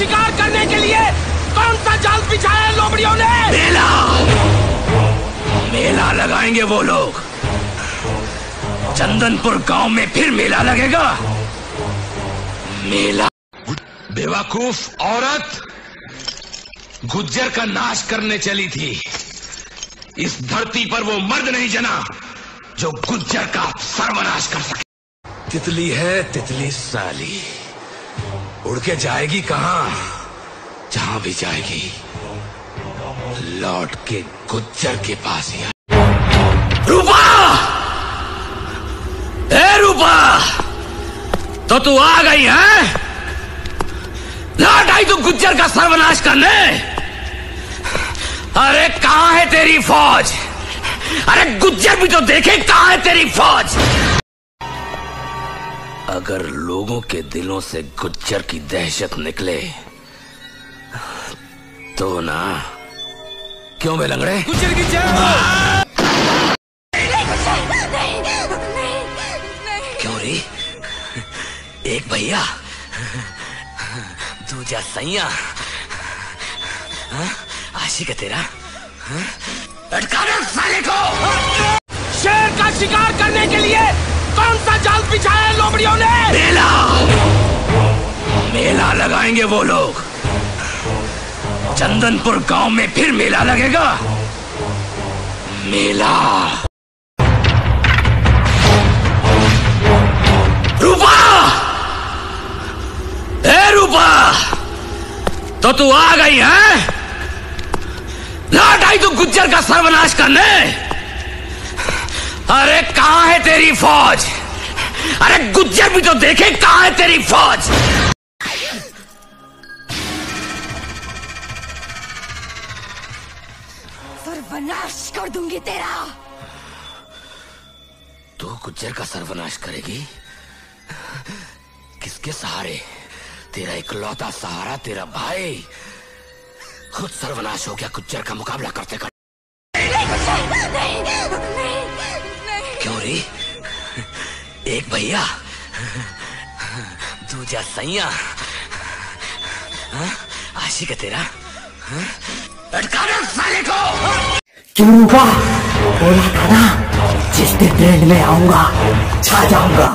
शिकार करने के लिए कौन सा जाल बिछाया है लोमड़ियों ने? मेला! मेला लगाएँगे वो लोग। चंदनपुर गाँव में फिर मेला लगेगा। मेला। बेवकूफ़ औरत गुज्जर का नाश करने चली थी। इस धरती पर वो मर्द नहीं जना जो गुज्जर का सर्वनाश कर सके। तितली है तितली साली। उड़ के जाएगी कहाँ? जहाँ भी जाएगी। लौट के गुज्जर के पास ही रूपा! ए रूपा! तो तू आ गई है? लौट आई तू गुज्जर का सर्वनाश करने। अरे कहाँ है तेरी फौज? अरे गुज्जर भी तो देखे कहाँ है तेरी फौज? अगर लोगों के दिलों से गुज्जर की दहशत निकले तो ना। क्यों बे लंगड़े? गुजर की जय हो क्यों रे? एक भैया दूजा सैया। हाँ? आशिक है तेरा? हाँ? लटका साले को! शेर का शिकार करने के लिए कौन सा जाल बिछाया लोमड़ियों ने। मेला। मेला लगाएँगे वो लोग। चंदनपुर गाँव में फिर मेला लगेगा। मेला। रूपा! ए रूपा! तो तू आ गई है? लौट आई तू गुज्जर का सर्वनाश करने। अरे कहाँ है तेरी फौज? अरे गुज्जर भी तो देखे कहाँ है तेरी फौज? सर्वनाश कर दूँगी तेरा। तू गुज्जर का सर्वनाश करेगी? किसके सहारे? तेरा इकलौता सहारा तेरा भाई। खुद सर्वनाश हो गया गुज्जर का मुकाबला करते करते। नहीं, नहीं, दूजा सैया। हाँ? आशिक तेरा। हाँ? लटका दो साले को। क्यों रुका बोला था ना, जिस दिन ट्रेंड में आऊँगा, छा जाऊँगा।